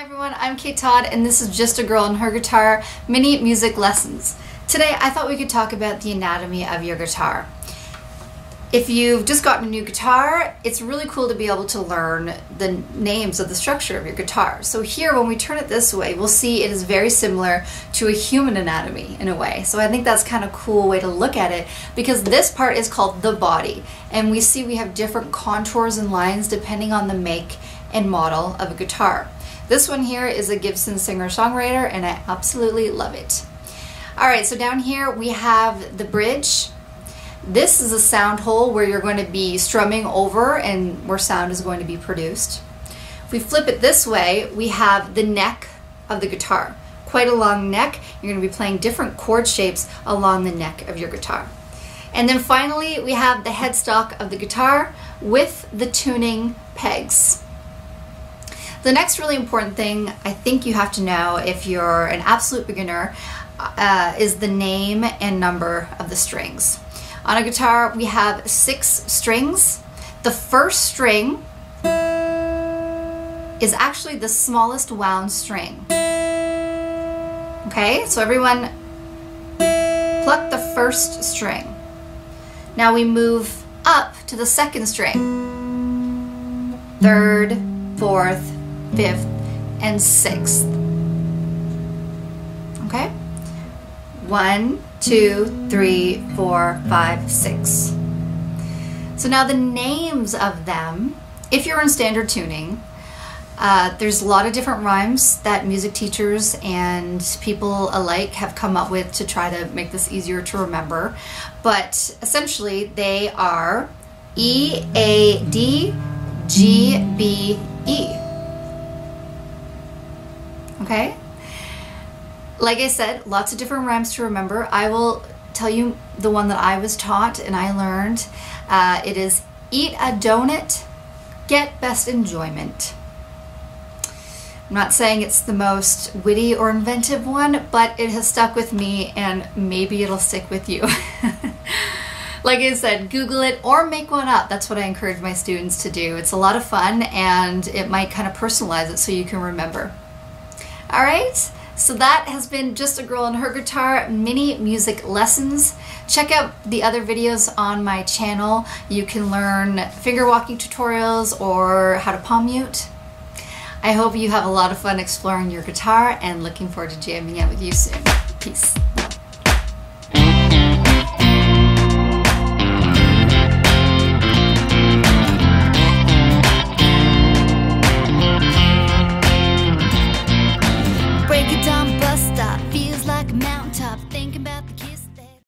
Hi everyone, I'm Kate Todd and this is Just a Girl and Her Guitar mini music lessons. Today I thought we could talk about the anatomy of your guitar. If you've just gotten a new guitar, it's really cool to be able to learn the names of the structure of your guitar. So here, when we turn it this way, we'll see it is very similar to a human anatomy in a way. So I think that's kind of a cool way to look at it because this part is called the body. And we see we have different contours and lines depending on the make and model of a guitar. This one here is a Gibson singer-songwriter and I absolutely love it. All right, so down here we have the bridge this is a sound hole where you're going to be strumming over and where sound is going to be produced. If we flip it this way, we have the neck of the guitar. Quite a long neck. You're going to be playing different chord shapes along the neck of your guitar. And then finally, we have the headstock of the guitar with the tuning pegs. The next really important thing I think you have to know if you're an absolute beginner uh, is the name and number of the strings. On a guitar, we have six strings. The first string is actually the smallest wound string. Okay, so everyone pluck the first string. Now we move up to the second string. Third, fourth, fifth, and sixth. Okay? One, two, three, four, five, six. So now the names of them, if you're in standard tuning, uh, there's a lot of different rhymes that music teachers and people alike have come up with to try to make this easier to remember. But essentially, they are E, A, D, G, B, E. Okay? Like I said, lots of different rhymes to remember. I will tell you the one that I was taught and I learned. Uh, it is eat a donut, get best enjoyment. I'm not saying it's the most witty or inventive one, but it has stuck with me and maybe it'll stick with you. like I said, Google it or make one up. That's what I encourage my students to do. It's a lot of fun and it might kind of personalize it so you can remember. All right? So that has been Just a Girl and Her Guitar mini music lessons. Check out the other videos on my channel. You can learn finger walking tutorials or how to palm mute. I hope you have a lot of fun exploring your guitar and looking forward to jamming out with you soon. Peace.